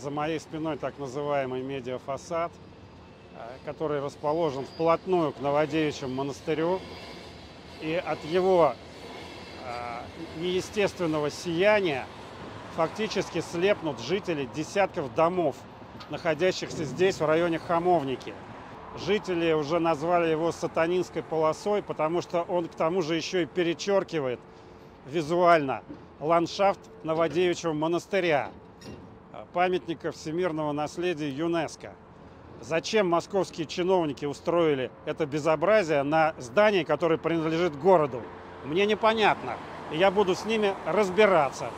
За моей спиной так называемый медиафасад, э, который расположен вплотную к Новодевичьему монастырю. И от его э, неестественного сияния фактически слепнут жители десятков домов, находящихся здесь, в районе Хамовники. Жители уже назвали его сатанинской полосой, потому что он к тому же еще и перечеркивает визуально ландшафт Новодевичьего монастыря, памятника всемирного наследия ЮНЕСКО. Зачем московские чиновники устроили это безобразие на здании, которое принадлежит городу? Мне непонятно. Я буду с ними разбираться.